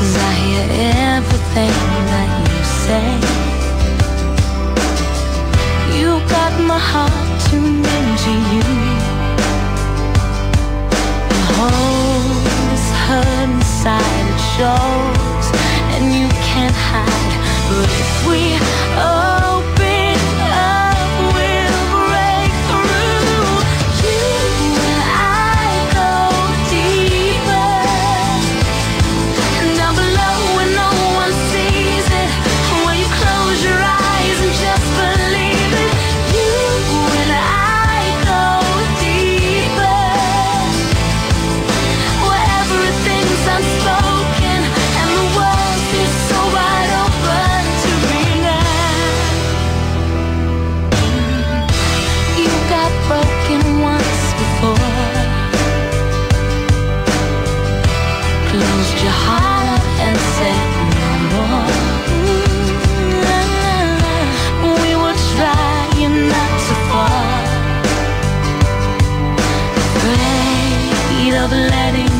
Cause I hear everything that you say. You got my heart tuned into you. The holes hurt inside, it shows broken once before. Closed your heart and said no more. We were trying not to fall. Afraid of letting